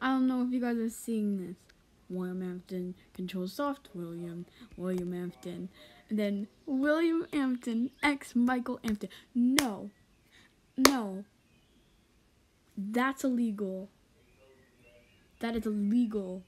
I don't know if you guys are seeing this. William Afton control soft William William Afton and then William Afton X Michael Afton. No. No. That's illegal. That is illegal.